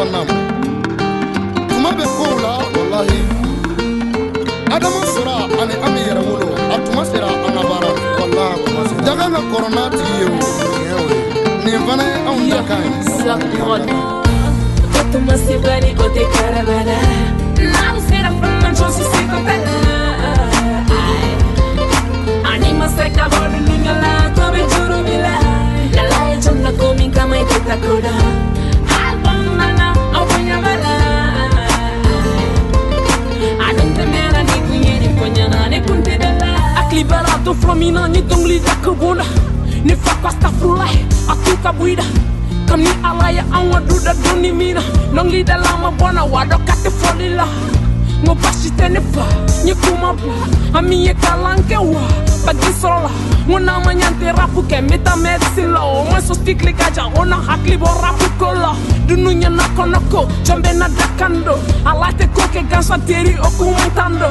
kɔnɔna ma tuma bɛ kow Adam walahi adama sera ani an bɛ yɛrɛ a tuma sera an ka baara daga ka kɔrɔ n'a tigi ye o nin fana ye anw ta kan ye Anima sai da yakubuna nifako aku atukabuida kami alaya anwa duda duni mina nonglida lama bona wado kati folila ngo basitene fa nye kumabla ye kalanke wa bagisola ngo nama nyante rapu ke meta medicine lo ngo sostikli kaja ona hakli bo rapu kola dununya nako nako chombe na dakando alate koke gansa teri okumantando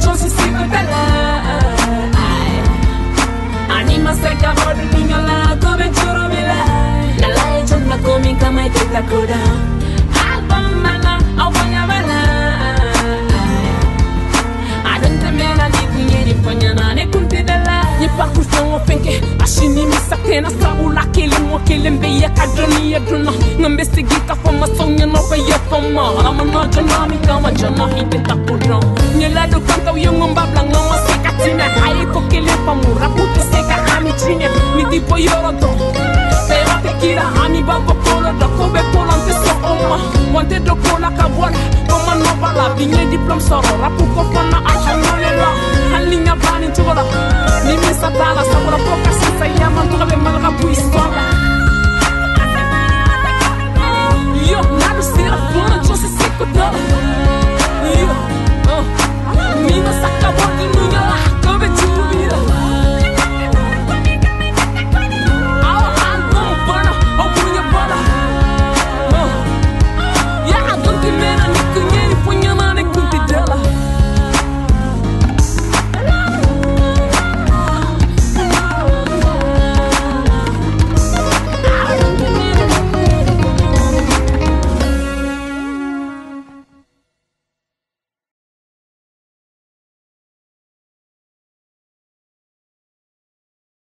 chance to see my fella. I, need my second tena sabula kelimo kelen be ye ka dɔnniya dunna nka n bɛ ka fama sɔnyana bɛ ye fama amana jɔna min kama jɔna i bɛ ta ko dɔn n ye ladon